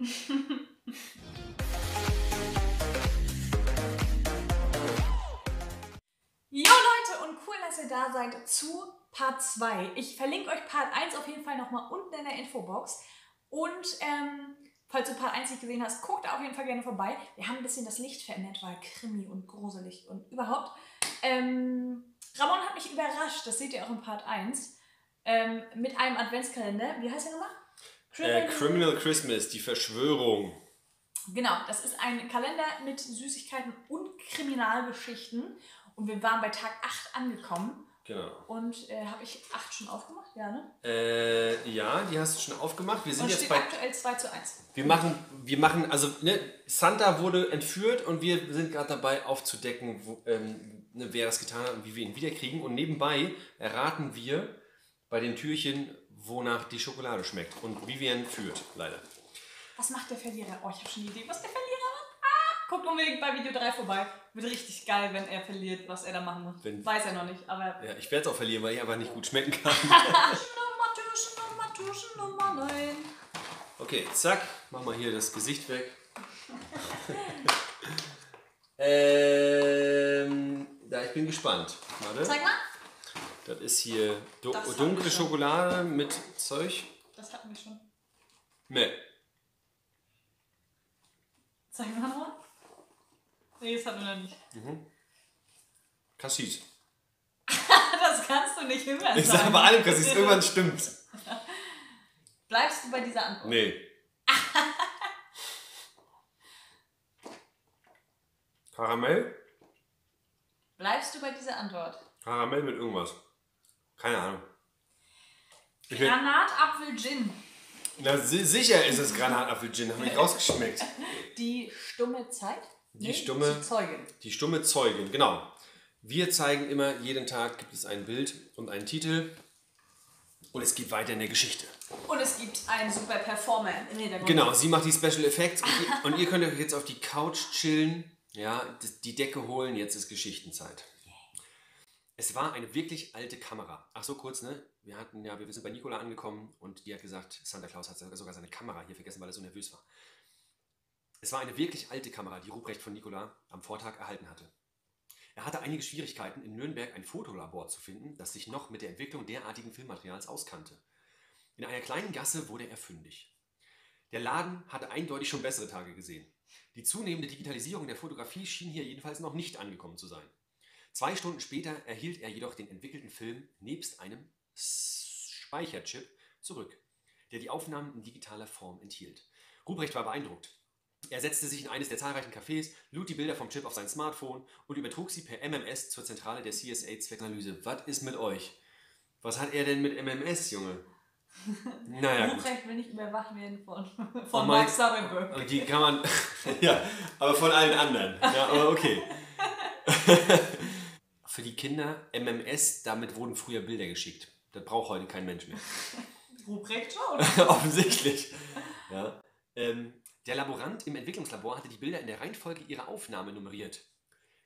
Jo Leute und cool, dass ihr da seid zu Part 2. Ich verlinke euch Part 1 auf jeden Fall nochmal unten in der Infobox. Und ähm, falls du Part 1 nicht gesehen hast, guck da auf jeden Fall gerne vorbei. Wir haben ein bisschen das Licht verändert, weil Krimi und gruselig und überhaupt. Ähm, Ramon hat mich überrascht, das seht ihr auch in Part 1, ähm, mit einem Adventskalender. Wie heißt der nochmal? Äh, Criminal Christmas, die Verschwörung. Genau, das ist ein Kalender mit Süßigkeiten und Kriminalgeschichten. Und wir waren bei Tag 8 angekommen. Genau. Und äh, habe ich 8 schon aufgemacht? Ja, ne? Äh, ja, die hast du schon aufgemacht. Wir sind Und jetzt bei. aktuell 2 zu 1. Wir machen, wir machen, also ne, Santa wurde entführt und wir sind gerade dabei aufzudecken, wo, ähm, ne, wer das getan hat und wie wir ihn wiederkriegen. Und nebenbei erraten wir bei den Türchen, wonach die Schokolade schmeckt und Vivian führt, leider. Was macht der Verlierer? Oh, ich habe schon eine Idee, was der Verlierer macht. Ah, guckt unbedingt bei Video 3 vorbei. Wird richtig geil, wenn er verliert, was er da machen muss. Wenn- Weiß er noch nicht, aber. Ja, ich werde es auch verlieren, weil ich aber nicht gut schmecken kann. Nummer Türchen, Nummer Türchen, Nummer 9. Okay, zack, mach mal hier das Gesicht weg. ähm, ja, ich bin gespannt. Warte. Zeig mal. Das ist hier du Das dunkle. Schokolade mit Zeug. Das hatten wir schon. Nee. Zeig mal nochmal. Nee, das hatten wir noch nicht. Cassis. Das kannst du nicht immer Ich sag sagen. bei allem Cassis, irgendwann stimmt's. Bleibst du bei dieser Antwort? Nee. Karamell? Bleibst du bei dieser Antwort? Karamell mit irgendwas. Keine Ahnung. Ich will, Granatapfel Gin. na, si- sicher ist es Granatapfel-Gin, habe ich rausgeschmeckt. Die stumme Zeit? Die stumme- Die Zeugin. Die stumme Zeugin, genau. Wir zeigen immer, jeden Tag gibt es ein Bild und einen Titel. Und es geht weiter in der Geschichte. Und es gibt einen super Performer im Hintergrund. Genau, sie macht die Special Effects und ihr, und ihr könnt euch jetzt auf die Couch chillen, ja, die Decke holen, jetzt ist Geschichtenzeit. Es war eine wirklich alte Kamera. Ach so, kurz, ne? Wir hatten ja, wir sind bei Nicola angekommen und die hat gesagt, Santa Claus hat sogar seine Kamera hier vergessen, weil er so nervös war. Es war eine wirklich alte Kamera, die Ruprecht von Nicola am Vortag erhalten hatte. Er hatte einige Schwierigkeiten, in Nürnberg ein Fotolabor zu finden, das sich noch mit der Entwicklung derartigen Filmmaterials auskannte. In einer kleinen Gasse wurde er fündig. Der Laden hatte eindeutig schon bessere Tage gesehen. Die zunehmende Digitalisierung der Fotografie schien hier jedenfalls noch nicht angekommen zu sein. Zwei Stunden später erhielt er jedoch den entwickelten Film nebst einem Speicherchip zurück, der die Aufnahmen in digitaler Form enthielt. Ruprecht war beeindruckt. Er setzte sich in eines der zahlreichen Cafés, lud die Bilder vom Chip auf sein Smartphone und übertrug sie per MMS zur Zentrale der CSA-Zweckanalyse. Was ist mit euch? Was hat er denn mit MMS, Junge? Naja. Ruprecht will nicht überwacht werden von, Oh von mein- Mark Zuckerberg. Die kann man. ja, aber von allen anderen. Ja, aber okay. Für die Kinder MMS, damit wurden früher Bilder geschickt. Das braucht heute kein Mensch mehr. Ruprecht schon. Offensichtlich. Ja. Ähm, der Laborant im Entwicklungslabor hatte die Bilder in der Reihenfolge ihrer Aufnahme nummeriert.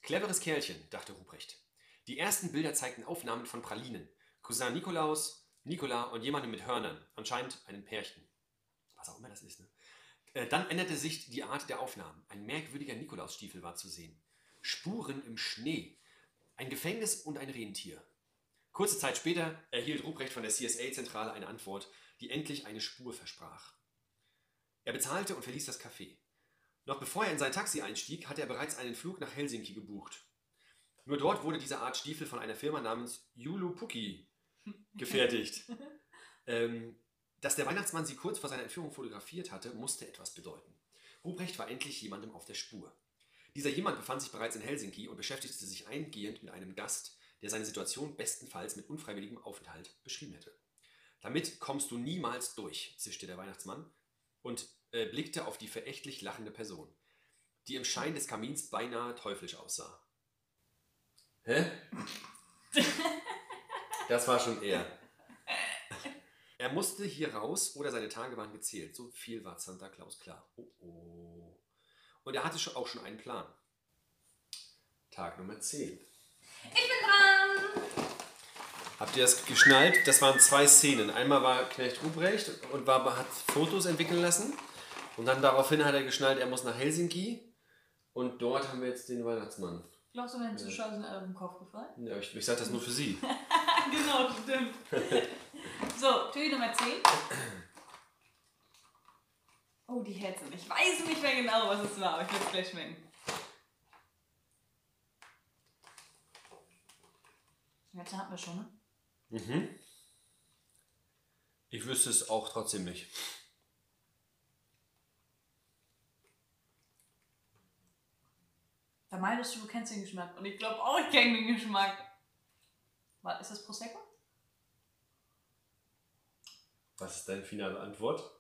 Cleveres Kerlchen, dachte Ruprecht. Die ersten Bilder zeigten Aufnahmen von Pralinen. Cousin Nikolaus, Nikola und jemandem mit Hörnern. Anscheinend einem Pärchen. Was auch immer das ist, ne? Äh, Dann änderte sich die Art der Aufnahmen. Ein merkwürdiger Nikolausstiefel war zu sehen. Spuren im Schnee. Ein Gefängnis und ein Rentier. Kurze Zeit später erhielt Ruprecht von der CSA-Zentrale eine Antwort, die endlich eine Spur versprach. Er bezahlte und verließ das Café. Noch bevor er in sein Taxi einstieg, hatte er bereits einen Flug nach Helsinki gebucht. Nur dort wurde diese Art Stiefel von einer Firma namens Yulupuki gefertigt. ähm, dass der Weihnachtsmann sie kurz vor seiner Entführung fotografiert hatte, musste etwas bedeuten. Ruprecht war endlich jemandem auf der Spur. Dieser jemand befand sich bereits in Helsinki und beschäftigte sich eingehend mit einem Gast, der seine Situation bestenfalls mit unfreiwilligem Aufenthalt beschrieben hätte. Damit kommst du niemals durch, zischte der Weihnachtsmann und äh, blickte auf die verächtlich lachende Person, die im Schein des Kamins beinahe teuflisch aussah. Hä? Das war schon er. Er musste hier raus oder seine Tage waren gezählt. So viel war Santa Claus klar. Oh oh. Und er hatte schon auch schon einen Plan. Tag Nummer 10. Ich bin dran. Habt ihr das geschnallt? Das waren zwei Szenen. Einmal war Knecht Ruprecht und war, hat Fotos entwickeln lassen. Und dann daraufhin hat er geschnallt, er muss nach Helsinki. Und dort haben wir jetzt den Weihnachtsmann. Glaubst du, meine Zuschauer sind alle im Kopf gefallen? Ja, ich, ich sage das nur für Sie. genau, stimmt. so, Tür Nummer 10. Oh, die Herzen. Ich weiß nicht mehr genau, was es war, aber ich werde es gleich schmecken. Herzen hatten wir schon, ne? Mhm. Ich wüsste es auch trotzdem nicht. Da meintest du, du kennst den Geschmack. Und ich glaube auch, ich kenne den Geschmack. Was, ist das Prosecco? Was ist deine finale Antwort?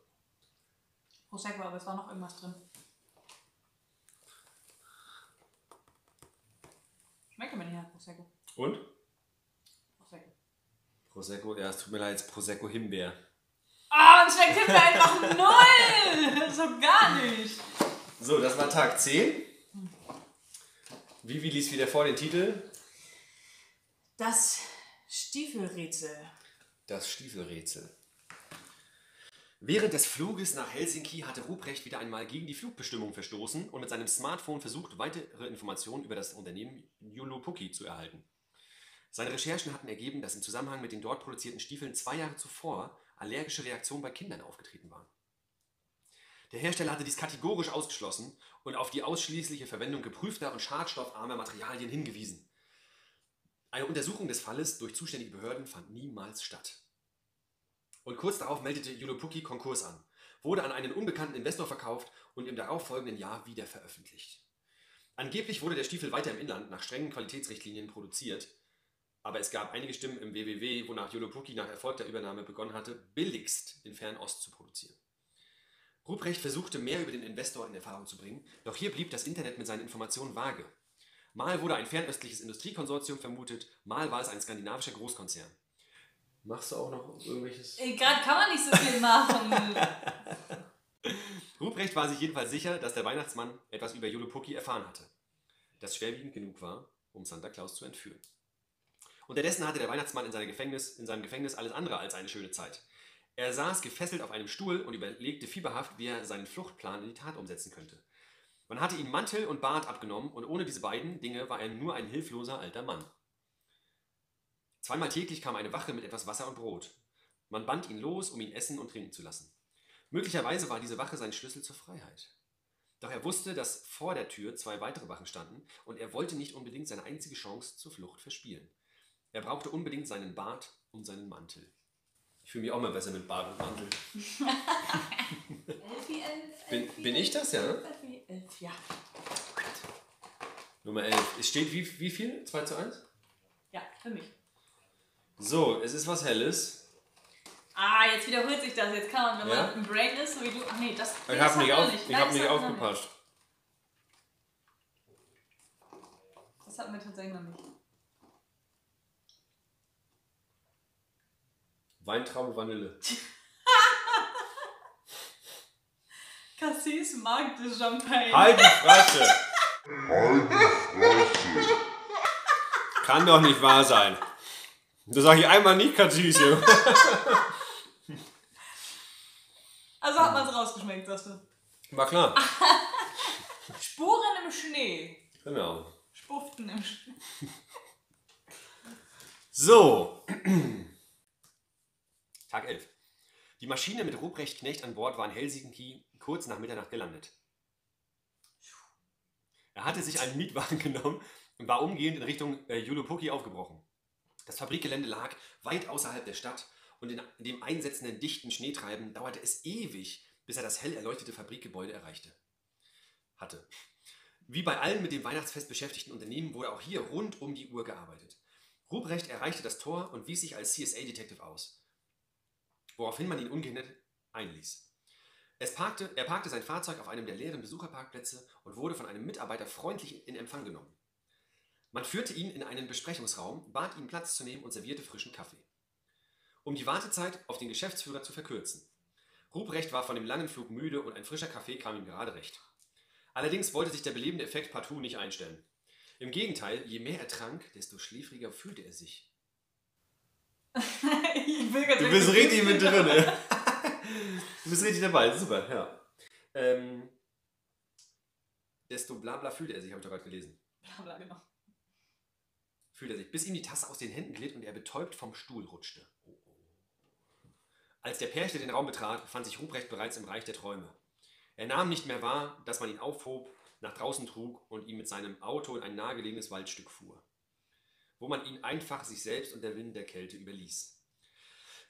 Prosecco, aber es war noch irgendwas drin. Schmeckt mir nicht nach Prosecco. Und? Prosecco. Prosecco, ja, es tut mir leid, es ist Prosecco Himbeer. Ah, und schmeckt Himbeer einfach null! So gar nicht. So, das war Tag 10. Vivi liest wieder vor den Titel. Das Stiefelrätsel. Das Stiefelrätsel. Während des Fluges nach Helsinki hatte Ruprecht wieder einmal gegen die Flugbestimmung verstoßen und mit seinem Smartphone versucht, weitere Informationen über das Unternehmen Julupuki zu erhalten. Seine Recherchen hatten ergeben, dass im Zusammenhang mit den dort produzierten Stiefeln zwei Jahre zuvor allergische Reaktionen bei Kindern aufgetreten waren. Der Hersteller hatte dies kategorisch ausgeschlossen und auf die ausschließliche Verwendung geprüfter und schadstoffarmer Materialien hingewiesen. Eine Untersuchung des Falles durch zuständige Behörden fand niemals statt. Und kurz darauf meldete Julupuki Konkurs an, wurde an einen unbekannten Investor verkauft und im darauffolgenden Jahr wieder veröffentlicht. Angeblich wurde der Stiefel weiter im Inland nach strengen Qualitätsrichtlinien produziert, aber es gab einige Stimmen im WWW, wonach Julupuki nach Erfolg der Übernahme begonnen hatte, billigst in Fernost zu produzieren. Ruprecht versuchte mehr über den Investor in Erfahrung zu bringen, doch hier blieb das Internet mit seinen Informationen vage. Mal wurde ein fernöstliches Industriekonsortium vermutet, mal war es ein skandinavischer Großkonzern. Machst du auch noch irgendwelches? Gerade kann man nicht so viel machen. Ruprecht war sich jedenfalls sicher, dass der Weihnachtsmann etwas über Julupuki erfahren hatte, das schwerwiegend genug war, um Santa Claus zu entführen. Unterdessen hatte der Weihnachtsmann in, seinem Gefängnis, in seinem Gefängnis alles andere als eine schöne Zeit. Er saß gefesselt auf einem Stuhl und überlegte fieberhaft, wie er seinen Fluchtplan in die Tat umsetzen könnte. Man hatte ihm Mantel und Bart abgenommen und ohne diese beiden Dinge war er nur ein hilfloser alter Mann. Zweimal täglich kam eine Wache mit etwas Wasser und Brot. Man band ihn los, um ihn essen und trinken zu lassen. Möglicherweise war diese Wache sein Schlüssel zur Freiheit. Doch er wusste, dass vor der Tür zwei weitere Wachen standen und er wollte nicht unbedingt seine einzige Chance zur Flucht verspielen. Er brauchte unbedingt seinen Bart und seinen Mantel. Ich fühle mich auch mal besser mit Bart und Mantel. Elfi, elf, Bin, bin ich das, ja? ne? Elfi, elf, ja. Nummer 11. Es steht wie, wie viel? 2 zu 1? Ja, für mich. So, es ist was Helles. Ah, jetzt wiederholt sich das. Jetzt kann man, wenn Ja? man im Brain ist, so wie du. Ach nee, das. Ich das habe nicht, wir auf, nicht. ich Nein, hab das nicht hatten wir aufgepasst. Das hatten wir tatsächlich noch nicht. Weintraube Vanille. Cassis mag das Champagne. Halt die Fresse! Kann doch nicht wahr sein. Das sage ich einmal nicht, Katzise. Also hat man es rausgeschmeckt, sagst du. War klar. Spuren im Schnee. Genau. Spuften im Schnee. So. Tag 11. Die Maschine mit Ruprecht Knecht an Bord war in Helsinki kurz nach Mitternacht gelandet. Er hatte sich einen Mietwagen genommen und war umgehend in Richtung äh, Julupuki aufgebrochen. Das Fabrikgelände lag weit außerhalb der Stadt und in dem einsetzenden dichten Schneetreiben dauerte es ewig, bis er das hell erleuchtete Fabrikgebäude erreichte. Hatte. Wie bei allen mit dem Weihnachtsfest beschäftigten Unternehmen wurde auch hier rund um die Uhr gearbeitet. Ruprecht erreichte das Tor und wies sich als CSA-Detective aus, woraufhin man ihn ungehindert einließ. Parkte, er parkte sein Fahrzeug auf einem der leeren Besucherparkplätze und wurde von einem Mitarbeiter freundlich in Empfang genommen. Man führte ihn in einen Besprechungsraum, bat ihn Platz zu nehmen und servierte frischen Kaffee. Um die Wartezeit auf den Geschäftsführer zu verkürzen. Ruprecht war von dem langen Flug müde und ein frischer Kaffee kam ihm gerade recht. Allerdings wollte sich der belebende Effekt partout nicht einstellen. Im Gegenteil, je mehr er trank, desto schläfriger fühlte er sich. ich will Du bist richtig mit drin, ey. Du bist richtig dabei, super, ja. ähm, desto blabla fühlte er sich, habe ich doch gerade gelesen. Blabla, genau. Fühlte er sich, bis ihm die Tasse aus den Händen glitt und er betäubt vom Stuhl rutschte. Als der Pärchen den Raum betrat, befand sich Ruprecht bereits im Reich der Träume. Er nahm nicht mehr wahr, dass man ihn aufhob, nach draußen trug und ihn mit seinem Auto in ein nahegelegenes Waldstück fuhr, wo man ihn einfach sich selbst und der Wind der Kälte überließ.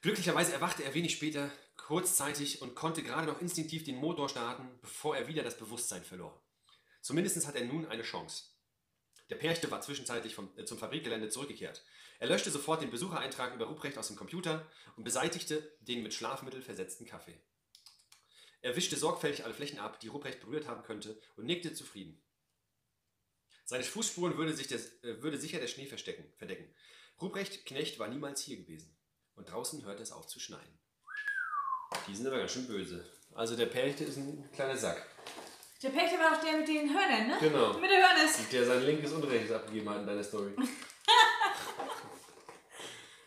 Glücklicherweise erwachte er wenig später kurzzeitig und konnte gerade noch instinktiv den Motor starten, bevor er wieder das Bewusstsein verlor. Zumindest hat er nun eine Chance. Der Perchte war zwischenzeitlich vom, äh, zum Fabrikgelände zurückgekehrt. Er löschte sofort den Besuchereintrag über Ruprecht aus dem Computer und beseitigte den mit Schlafmittel versetzten Kaffee. Er wischte sorgfältig alle Flächen ab, die Ruprecht berührt haben könnte, und nickte zufrieden. Seine Fußspuren würde, sich des, äh, würde sicher der Schnee verdecken. Ruprecht Knecht war niemals hier gewesen. Und draußen hörte es auf zu schneien. Die sind aber ganz schön böse. Also der Perchte ist ein kleiner Sack. Der Pächter war doch der mit den Hörnern, ne? Genau. Mit der Hörnis. Der sein linkes und rechtes abgegeben hat in deiner Story.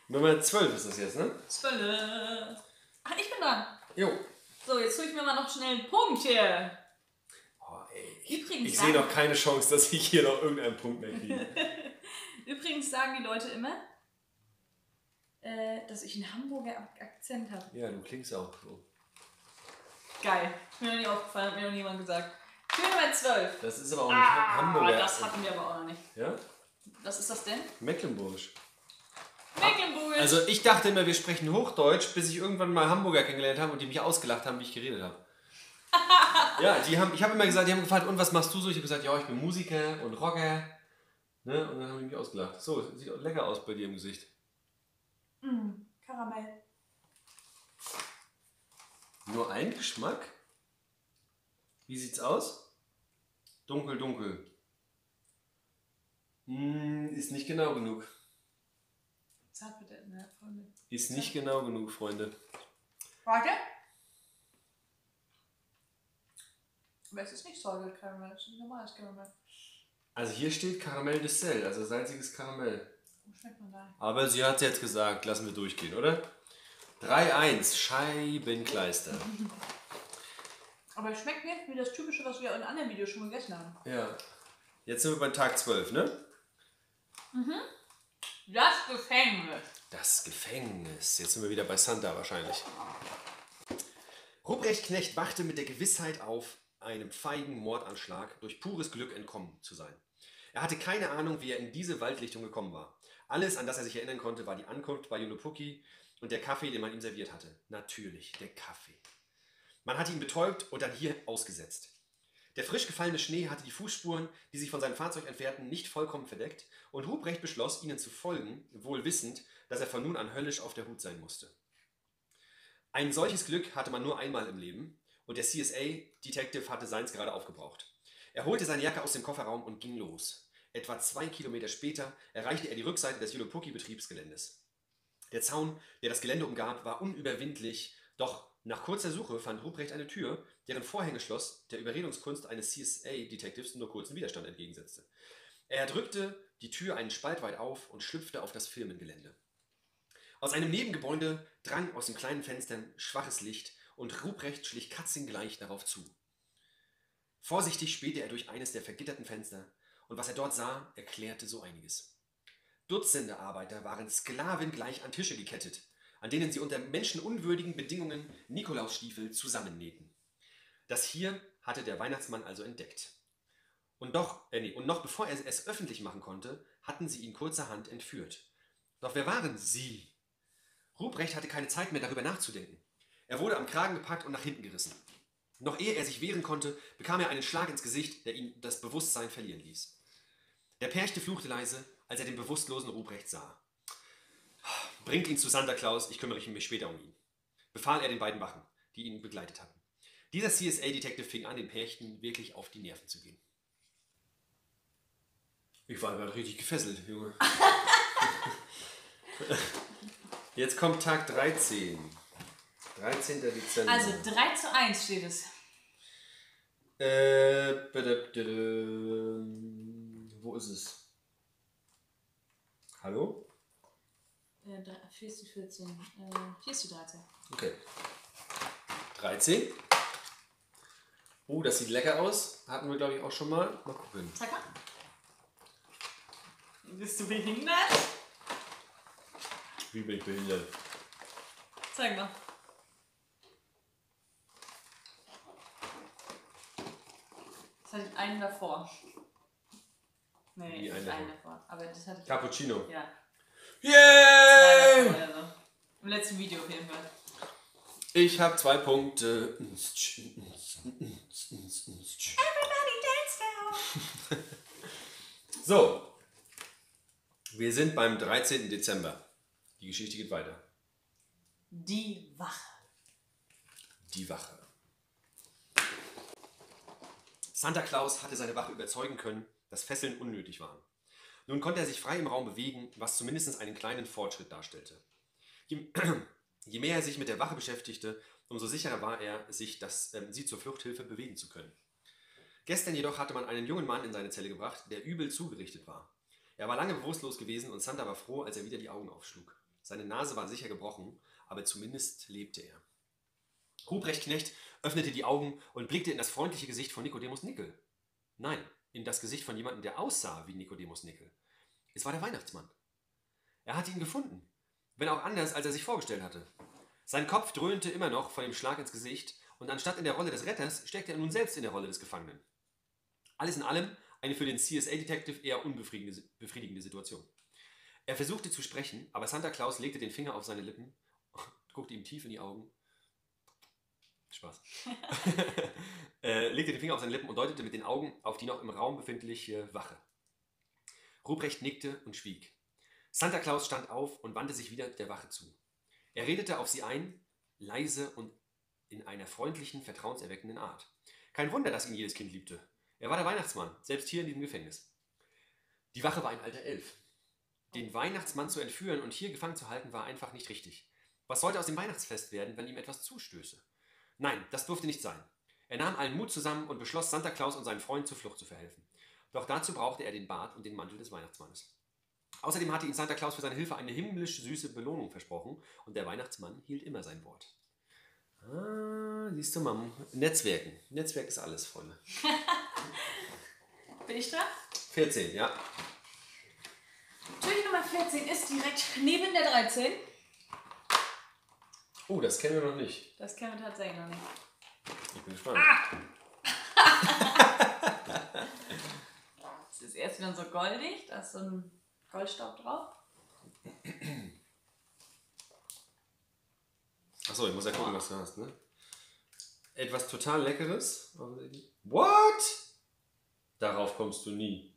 Nummer 12 ist das jetzt, ne? Zwölle. Ach, ich bin dran. Jo. So, jetzt tue ich mir mal noch schnell einen Punkt hier. Oh, ey. Übrigens, Ich sehe noch keine Chance, dass ich hier noch irgendeinen Punkt mehr kriege. übrigens sagen die Leute immer, äh, dass ich einen Hamburger Ak- Akzent habe. ja, du klingst auch so. Geil. Mir noch nie aufgefallen, hat mir noch niemand gesagt. Tür Nummer 12. Das ist aber auch nicht Ah, Hamburger. das hatten wir aber auch noch nicht. ja? Was ist das denn? Mecklenburgisch. Mecklenburgisch. Also ich dachte immer, wir sprechen Hochdeutsch, bis ich irgendwann mal Hamburger kennengelernt habe und die mich ausgelacht haben, wie ich geredet habe. ja, die haben, ich habe immer gesagt, die haben gefragt, und was machst du so? Ich habe gesagt, ja, ich bin Musiker und Rocker. Ne? Und dann haben die mich ausgelacht. So, sieht auch lecker aus bei dir im Gesicht. Mm, Karamell. Nur ein Geschmack? Wie sieht's aus? Dunkel, dunkel. Hm, ist nicht genau genug. Zart bitte der Folge. Ist nicht genau genug, Freunde. Warte. Aber es ist nicht Salted Caramel, es ist ein normales Karamell. Also hier steht Karamell de Sel, also salziges Karamell. Schmeckt man da? Aber sie hat jetzt gesagt, lassen wir durchgehen, oder? 3-1, Scheibenkleister. Aber es schmeckt nicht wie das typische, was wir in anderen Videos schon gegessen haben. Ja. Jetzt sind wir bei Tag 12, ne? Das Gefängnis. Das Gefängnis. Jetzt sind wir wieder bei Santa wahrscheinlich. Ruprecht Knecht wachte mit der Gewissheit auf, einem feigen Mordanschlag durch pures Glück entkommen zu sein. Er hatte keine Ahnung, wie er in diese Waldlichtung gekommen war. Alles, an das er sich erinnern konnte, war die Ankunft bei Yunupuki und der Kaffee, den man ihm serviert hatte. Natürlich, der Kaffee. Man hatte ihn betäubt und dann hier ausgesetzt. Der frisch gefallene Schnee hatte die Fußspuren, die sich von seinem Fahrzeug entfernten, nicht vollkommen verdeckt und Ruprecht beschloss, ihnen zu folgen, wohl wissend, dass er von nun an höllisch auf der Hut sein musste. Ein solches Glück hatte man nur einmal im Leben und der CSA-Detective hatte seins gerade aufgebraucht. Er holte seine Jacke aus dem Kofferraum und ging los. Etwa zwei Kilometer später erreichte er die Rückseite des Yunopuki-Betriebsgeländes. Der Zaun, der das Gelände umgab, war unüberwindlich, doch nach kurzer Suche fand Ruprecht eine Tür, deren Vorhängeschloss der Überredungskunst eines CSA-Detectives nur kurzen Widerstand entgegensetzte. Er drückte die Tür einen Spalt weit auf und schlüpfte auf das Firmengelände. Aus einem Nebengebäude drang aus den kleinen Fenstern schwaches Licht und Ruprecht schlich katzengleich darauf zu. Vorsichtig spähte er durch eines der vergitterten Fenster und was er dort sah, erklärte so einiges. Dutzende Arbeiter waren sklavengleich an Tische gekettet, an denen sie unter menschenunwürdigen Bedingungen Nikolausstiefel zusammennähten. Das hier hatte der Weihnachtsmann also entdeckt. Und, doch, äh nee, und noch bevor er es öffentlich machen konnte, hatten sie ihn kurzerhand entführt. Doch wer waren sie? Ruprecht hatte keine Zeit mehr darüber nachzudenken. Er wurde am Kragen gepackt und nach hinten gerissen. Noch ehe er sich wehren konnte, bekam er einen Schlag ins Gesicht, der ihn das Bewusstsein verlieren ließ. Der Perchte fluchte leise, als er den bewusstlosen Ruprecht sah. Bringt ihn zu Santa Claus, ich kümmere mich später um ihn, befahl er den beiden Wachen, die ihn begleitet hatten. Dieser CSA-Detective fing an, den Perchten wirklich auf die Nerven zu gehen. Ich war gerade richtig gefesselt, Junge. Jetzt kommt Tag 13. 13. Dezember. Also 3 zu 1 steht es. Äh, wo ist es? Hallo? Äh, 4 zu 14. Äh, 4 zu 13. Okay. 13. Oh, das sieht lecker aus. Hatten wir, glaube ich, auch schon mal. Mal gucken. Zeig mal. Bist du behindert? Wie bin ich behindert? Zeig mal. Das hatte ich einen davor. Nee, Wie davor. Aber das hatte ich. Cappuccino. Ja. Yay! Oder so. Im letzten Video auf jeden Fall. Ich habe zwei Punkte. Everybody dance now! So. Wir sind beim 13. Dezember. Die Geschichte geht weiter. Die Wache. Die Wache. Santa Claus hatte seine Wache überzeugen können, dass Fesseln unnötig waren. Nun konnte er sich frei im Raum bewegen, was zumindest einen kleinen Fortschritt darstellte. Je, je mehr er sich mit der Wache beschäftigte, umso sicherer war er, sich dass, ähm, sie zur Fluchthilfe bewegen zu können. Gestern jedoch hatte man einen jungen Mann in seine Zelle gebracht, der übel zugerichtet war. Er war lange bewusstlos gewesen und Santa war froh, als er wieder die Augen aufschlug. Seine Nase war sicher gebrochen, aber zumindest lebte er. Ruprecht Knecht öffnete die Augen und blickte in das freundliche Gesicht von Nikodemus Nickel. Nein, in das Gesicht von jemandem, der aussah wie Nikodemus Nickel. Es war der Weihnachtsmann. Er hatte ihn gefunden, wenn auch anders, als er sich vorgestellt hatte. Sein Kopf dröhnte immer noch von dem Schlag ins Gesicht und anstatt in der Rolle des Retters steckte er nun selbst in der Rolle des Gefangenen. Alles in allem eine für den CSA-Detective eher unbefriedigende befriedigende Situation. Er versuchte zu sprechen, aber Santa Claus legte den Finger auf seine Lippen, guckte ihm tief in die Augen. Spaß. äh, legte den Finger auf seine Lippen und deutete mit den Augen auf die noch im Raum befindliche Wache. Ruprecht nickte und schwieg. Santa Claus stand auf und wandte sich wieder der Wache zu. Er redete auf sie ein, leise und in einer freundlichen, vertrauenserweckenden Art. Kein Wunder, dass ihn jedes Kind liebte. Er war der Weihnachtsmann, selbst hier in diesem Gefängnis. Die Wache war ein alter Elf. Den Weihnachtsmann zu entführen und hier gefangen zu halten, war einfach nicht richtig. Was sollte aus dem Weihnachtsfest werden, wenn ihm etwas zustöße? Nein, das durfte nicht sein. Er nahm allen Mut zusammen und beschloss, Santa Claus und seinen Freunden zur Flucht zu verhelfen. Doch dazu brauchte er den Bart und den Mantel des Weihnachtsmannes. Außerdem hatte ihm Santa Claus für seine Hilfe eine himmlisch süße Belohnung versprochen und der Weihnachtsmann hielt immer sein Wort. Ah, siehst du mal, Netzwerken. Netzwerk ist alles, Freunde. Bin ich dran? 14, ja. Türchen Nummer 14 ist direkt neben der 13. Oh, das kennen wir noch nicht. Das kennen wir tatsächlich noch nicht. Ich bin gespannt. Es ist erst wieder so goldig, da ist so ein Goldstaub drauf. Achso, ich muss ja gucken, was du hast, ne? Etwas total Leckeres. What? Darauf kommst du nie.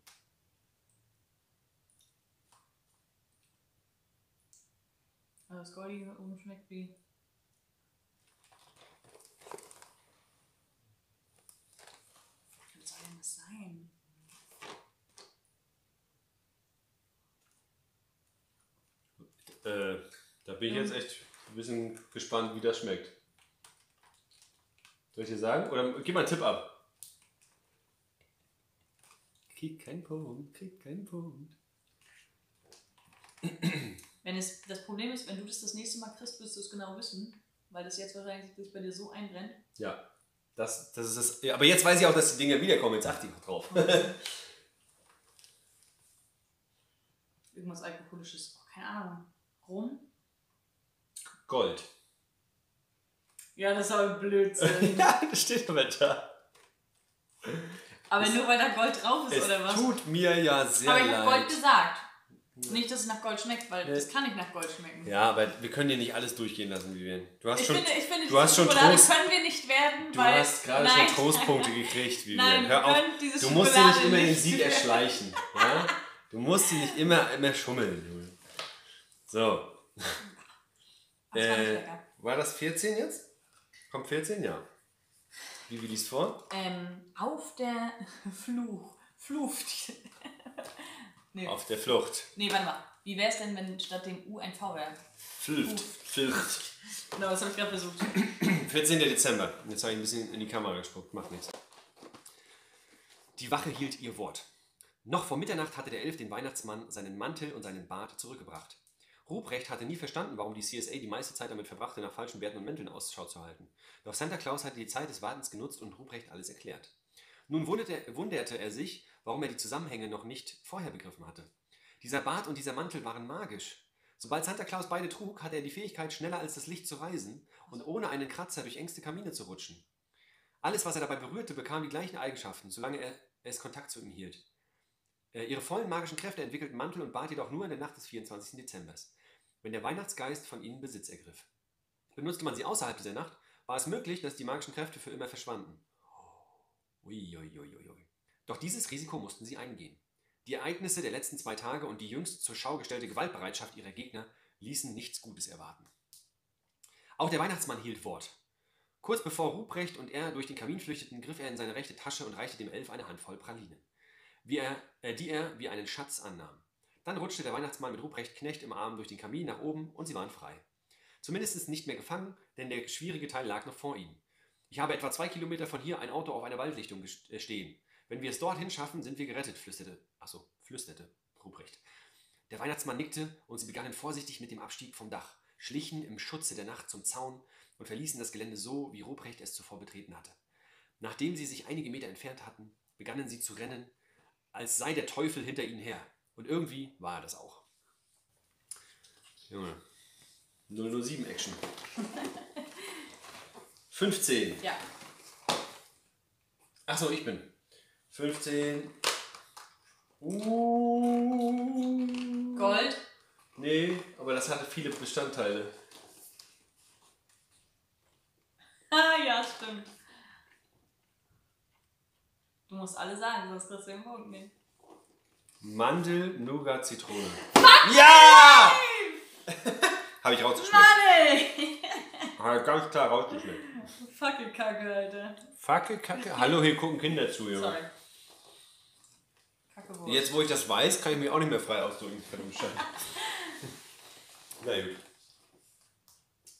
Also das Goldige hier oben schmeckt wie. Was soll denn das sein? Äh, da bin ich jetzt echt ein bisschen gespannt, wie das schmeckt. Soll ich dir sagen? Oder gib mal einen Tipp ab. Krieg keinen Punkt, krieg keinen Punkt. Wenn es, das Problem ist, wenn du das das nächste Mal kriegst, wirst du es genau wissen, weil das jetzt wahrscheinlich sich bei dir so einbrennt. Ja, das, das ist das. Ja, aber jetzt weiß ich auch, dass die Dinge wiederkommen. Jetzt achte ich auch drauf. Irgendwas Alkoholisches. Oh, keine Ahnung. Rum? Gold. Ja, das ist aber Blödsinn. ja, das steht aber da. aber nur weil da Gold drauf ist, Es oder was? tut mir ja sehr aber ich habe Gold leid. gesagt. Nicht, dass es nach Gold schmeckt, weil Nee. das kann nicht nach Gold schmecken. Ja, aber wir können dir nicht alles durchgehen lassen, Vivian. Du hast Ich schon, finde, ich finde, du hast schon Schokolade Trost, können wir nicht werden, du weil... hast gerade Nein. schon Trostpunkte gekriegt, Vivian. Nein, Hör auf. Du musst dir nicht immer den Sieg erschleichen. Ja? Du musst dir nicht immer, immer schummeln. So, Das war äh, war das 14 jetzt? Kommt 14? Ja. Vivi liest vor. Ähm, auf der Fluch. Flucht. nee. Auf der Flucht. nee, warte mal. Wie wäre es denn, wenn statt dem U ein V wäre? Flucht. Flucht. Genau, das habe ich gerade versucht. 14. Dezember. Jetzt habe ich ein bisschen in die Kamera gespuckt. Macht nichts. Die Wache hielt ihr Wort. Noch vor Mitternacht hatte der Elf den Weihnachtsmann seinen Mantel und seinen Bart zurückgebracht. Ruprecht hatte nie verstanden, warum die CSA die meiste Zeit damit verbrachte, nach falschen Bärten und Mänteln Ausschau zu halten. Doch Santa Claus hatte die Zeit des Wartens genutzt und Ruprecht alles erklärt. Nun wunderte, wunderte er sich, warum er die Zusammenhänge noch nicht vorher begriffen hatte. Dieser Bart und dieser Mantel waren magisch. Sobald Santa Claus beide trug, hatte er die Fähigkeit, schneller als das Licht zu reisen und ohne einen Kratzer durch engste Kamine zu rutschen. Alles, was er dabei berührte, bekam die gleichen Eigenschaften, solange er es Kontakt zu ihm hielt. Äh, ihre vollen magischen Kräfte entwickelten Mantel und Bart jedoch nur in der Nacht des 24. Dezembers, wenn der Weihnachtsgeist von ihnen Besitz ergriff. Benutzte man sie außerhalb dieser Nacht, war es möglich, dass die magischen Kräfte für immer verschwanden. Uiuiuiui. Doch dieses Risiko mussten sie eingehen. Die Ereignisse der letzten zwei Tage und die jüngst zur Schau gestellte Gewaltbereitschaft ihrer Gegner ließen nichts Gutes erwarten. Auch der Weihnachtsmann hielt Wort. Kurz bevor Ruprecht und er durch den Kamin flüchteten, griff er in seine rechte Tasche und reichte dem Elf eine Handvoll Pralinen, wie er, äh, die er wie einen Schatz annahm. Dann rutschte der Weihnachtsmann mit Ruprecht Knecht im Arm durch den Kamin nach oben und sie waren frei. Zumindest nicht mehr gefangen, denn der schwierige Teil lag noch vor ihnen. Ich habe etwa zwei Kilometer von hier ein Auto auf einer Waldlichtung äh, stehen. Wenn wir es dorthin schaffen, sind wir gerettet, flüsterte, achso, flüsterte Ruprecht. Der Weihnachtsmann nickte und sie begannen vorsichtig mit dem Abstieg vom Dach, schlichen im Schutze der Nacht zum Zaun und verließen das Gelände so, wie Ruprecht es zuvor betreten hatte. Nachdem sie sich einige Meter entfernt hatten, begannen sie zu rennen, als sei der Teufel hinter ihnen her. Und irgendwie war er das auch. Junge. 007 Action. 15. Ja. Achso, ich bin. 15. Uh. Gold. Nee, aber das hatte viele Bestandteile. Ah, ja, stimmt. Du musst alle sagen, sonst kriegst du den Punkt nicht. Mandel, Nougat, Zitrone. ja! Habe ich rausgeschmeckt. Mann, ey! Habe ich ganz klar rausgeschmeckt. Fackelkacke, Alter. Fackelkacke? Hallo, hier gucken Kinder zu, Junge. Sorry. Kacke Wurst. Jetzt, wo ich das weiß, kann ich mich auch nicht mehr frei ausdrücken. Na gut.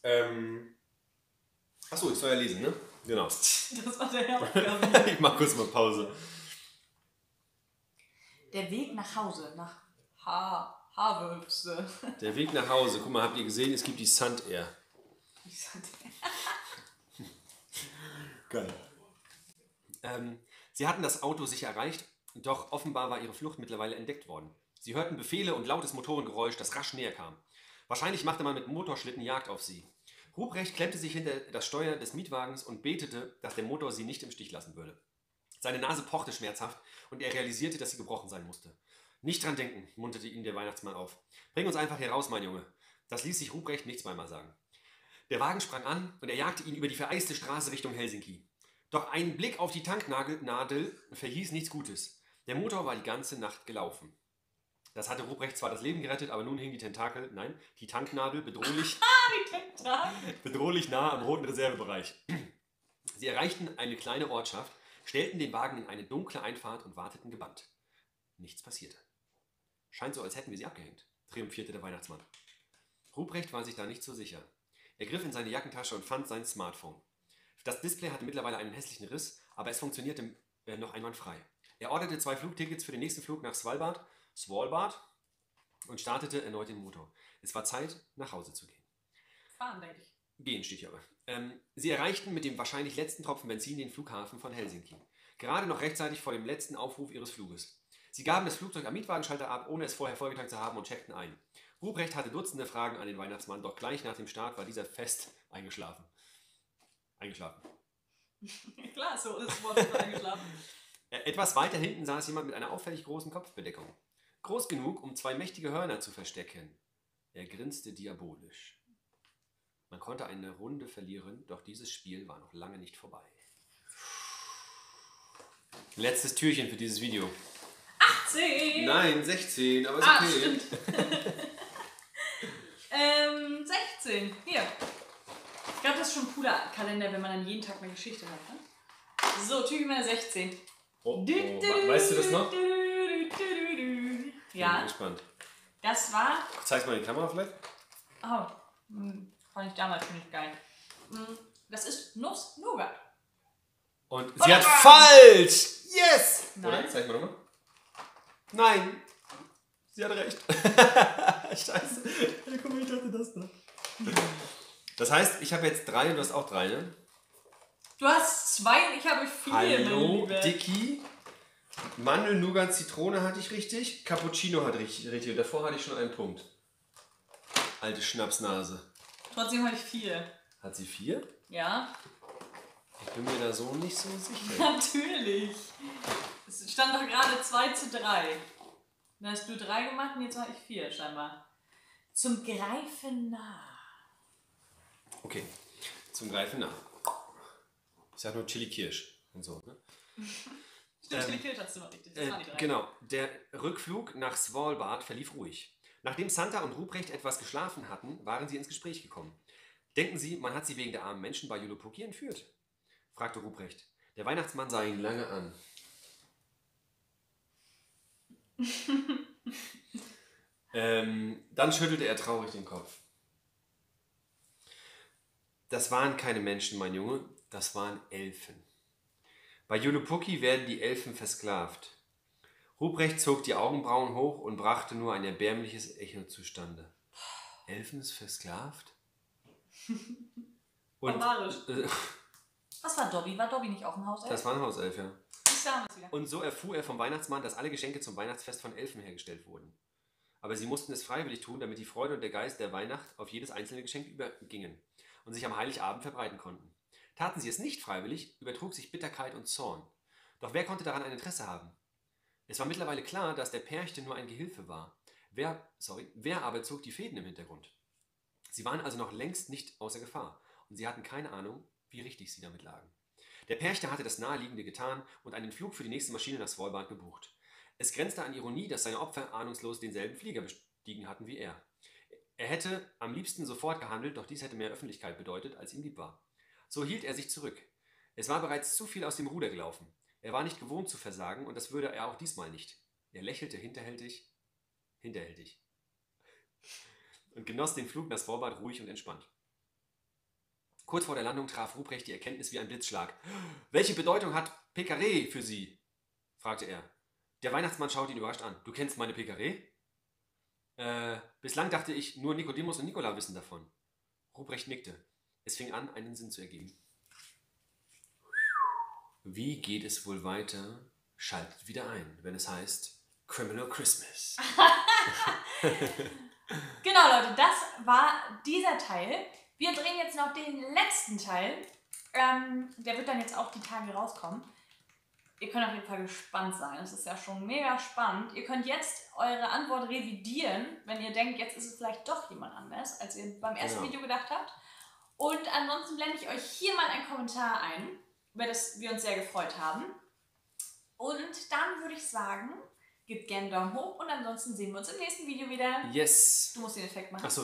Ähm. Achso, ich soll ja lesen, ne? Genau. Das war der Aufgabe. ich mach kurz mal Pause. Der Weg nach Hause, nach ha Havelse. Der Weg nach Hause. Guck mal, habt ihr gesehen, es gibt die Sand Air. Geil. Ähm, sie hatten das Auto sicher erreicht, doch offenbar war ihre Flucht mittlerweile entdeckt worden. Sie hörten Befehle und lautes Motorengeräusch, das rasch näher kam. Wahrscheinlich machte man mit Motorschlitten Jagd auf sie. Ruprecht klemmte sich hinter das Steuer des Mietwagens und betete, dass der Motor sie nicht im Stich lassen würde. Seine Nase pochte schmerzhaft und er realisierte, dass sie gebrochen sein musste. Nicht dran denken, munterte ihn der Weihnachtsmann auf. Bring uns einfach hier raus, mein Junge. Das ließ sich Ruprecht nicht zweimal sagen. Der Wagen sprang an und er jagte ihn über die vereiste Straße Richtung Helsinki. Doch ein Blick auf die Tanknadel verhieß nichts Gutes. Der Motor war die ganze Nacht gelaufen. Das hatte Ruprecht zwar das Leben gerettet, aber nun hing die Tentakel, nein, die Tanknadel bedrohlich, bedrohlich nah am roten Reservebereich. Sie erreichten eine kleine Ortschaft, stellten den Wagen in eine dunkle Einfahrt und warteten gebannt. Nichts passierte. Scheint so, als hätten wir sie abgehängt, triumphierte der Weihnachtsmann. Ruprecht war sich da nicht so sicher. Er griff in seine Jackentasche und fand sein Smartphone. Das Display hatte mittlerweile einen hässlichen Riss, aber es funktionierte äh, noch einwandfrei. Er orderte zwei Flugtickets für den nächsten Flug nach Svalbard, Svalbard und startete erneut den Motor. Es war Zeit, nach Hause zu gehen. Fahren, denke ich. Gehen steht hier aber. Ähm, sie erreichten mit dem wahrscheinlich letzten Tropfen Benzin den Flughafen von Helsinki. Gerade noch rechtzeitig vor dem letzten Aufruf ihres Fluges. Sie gaben das Flugzeug am Mietwagenschalter ab, ohne es vorher vorgetragen zu haben und checkten ein. Ruprecht hatte Dutzende Fragen an den Weihnachtsmann, doch gleich nach dem Start war dieser fest eingeschlafen. Eingeschlafen. Klar, so ist das Wort eingeschlafen. Äh, Etwas weiter hinten saß jemand mit einer auffällig großen Kopfbedeckung. Groß genug, um zwei mächtige Hörner zu verstecken. Er grinste diabolisch. Man konnte eine Runde verlieren, doch dieses Spiel war noch lange nicht vorbei. Letztes Türchen für dieses Video. 10. Nein, 16, aber ist Ah, okay. stimmt. ähm, 16. Hier. Ich glaube, das ist schon ein cooler Kalender, wenn man dann jeden Tag eine Geschichte hat. Ne? So, Türchen Nummer 16. Oh, oh. Weißt du das noch? Bin Ja, gespannt. das war. Zeig's mal in die Kamera vielleicht. Oh, hm, fand ich damals schon nicht geil. Hm, Das ist Nuss Nougat. Und sie hat falsch! Yes! Nein. Oder? Zeig mal nochmal. Nein. Sie hat recht. Scheiße. Ja, guck mal, ich dachte das noch. Das heißt, ich habe jetzt drei und du hast auch drei, ne? Du hast zwei und ich habe vier, meine Hallo. Dicky. Mandel, Nougat, Zitrone hatte ich richtig. Cappuccino hatte ich richtig. Und davor hatte ich schon einen Punkt. Alte Schnapsnase. Trotzdem habe ich vier. Hat sie vier? Ja, Ich bin mir da so nicht so sicher. natürlich. Es stand doch gerade 2 zu 3. Dann hast du drei gemacht und jetzt habe ich vier scheinbar. Zum Greifen nah. Okay, zum Greifen nach. Ich sag nur Chili Kirsch und so. Ne? Stimmt, Ähm, ähm, Kirsch hast du noch richtig. Das Äh, waren die drei. genau, der Rückflug nach Svalbard verlief ruhig. Nachdem Santa und Ruprecht etwas geschlafen hatten, waren sie ins Gespräch gekommen. Denken Sie, man hat sie wegen der armen Menschen bei Jolopoki entführt? fragte Ruprecht. Der Weihnachtsmann sah ihn lange an. ähm, dann schüttelte er traurig den Kopf. Das waren keine Menschen, mein Junge, das waren Elfen. Bei Julupuki werden die Elfen versklavt. Ruprecht zog die Augenbrauen hoch und brachte nur ein erbärmliches Echo zustande. Elfen ist versklavt? Und, Barbarisch. äh, Was war Dobby? War Dobby nicht auch im Haus? das war ein Hauself, ja. Ich sah es wieder. Und so erfuhr er vom Weihnachtsmann, dass alle Geschenke zum Weihnachtsfest von Elfen hergestellt wurden. Aber sie mussten es freiwillig tun, damit die Freude und der Geist der Weihnacht auf jedes einzelne Geschenk übergingen und sich am Heiligabend verbreiten konnten. Taten sie es nicht freiwillig, übertrug sich Bitterkeit und Zorn. Doch wer konnte daran ein Interesse haben? Es war mittlerweile klar, dass der Perchte nur ein Gehilfe war. Wer, sorry, wer aber zog die Fäden im Hintergrund? Sie waren also noch längst nicht außer Gefahr und sie hatten keine Ahnung, wie richtig sie damit lagen. Der Perchter hatte das Naheliegende getan und einen Flug für die nächste Maschine nach Svalbard gebucht. Es grenzte an Ironie, dass seine Opfer ahnungslos denselben Flieger bestiegen hatten wie er. Er hätte am liebsten sofort gehandelt, doch dies hätte mehr Öffentlichkeit bedeutet, als ihm lieb war. So hielt er sich zurück. Es war bereits zu viel aus dem Ruder gelaufen. Er war nicht gewohnt zu versagen und das würde er auch diesmal nicht. Er lächelte hinterhältig, hinterhältig und genoss den Flug nach Svalbard ruhig und entspannt. Kurz vor der Landung traf Ruprecht die Erkenntnis wie ein Blitzschlag. Welche Bedeutung hat Pekaré für Sie? fragte er. Der Weihnachtsmann schaute ihn überrascht an. Du kennst meine Pekaré? Äh, bislang dachte ich, nur Nikodemus und Nikola wissen davon. Ruprecht nickte. Es fing an, einen Sinn zu ergeben. Wie geht es wohl weiter? Schaltet wieder ein, wenn es heißt Criminal Christmas. Genau, Leute, das war dieser Teil. Wir drehen jetzt noch den letzten Teil. Ähm, der wird dann jetzt auch die Tage rauskommen. Ihr könnt auf jeden Fall gespannt sein. Es ist ja schon mega spannend. Ihr könnt jetzt eure Antwort revidieren, wenn ihr denkt, jetzt ist es vielleicht doch jemand anders, als ihr beim ersten Genau. Video gedacht habt. Und ansonsten blende ich euch hier mal einen Kommentar ein, über das wir uns sehr gefreut haben. Und dann würde ich sagen, gebt gerne einen Daumen hoch und ansonsten sehen wir uns im nächsten Video wieder. Yes. Du musst den Effekt machen. Achso,